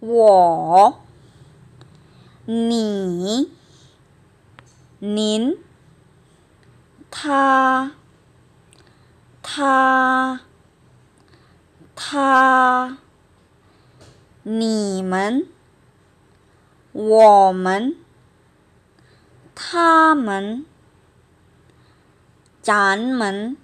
我你您他他他你们我们他们咱们。